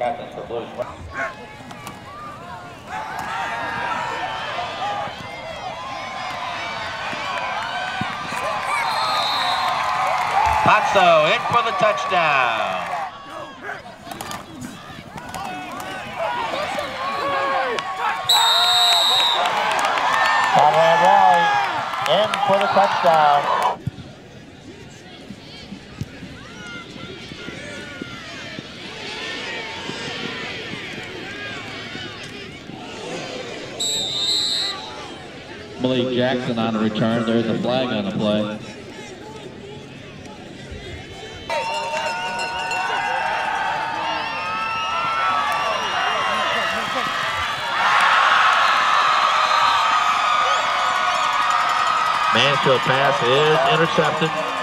captain for Blues. Pazzo in for the touchdown. Conrad Riley, in for the touchdown. Malik Jackson on a return. There's a flag on the play. Mansfield pass is intercepted.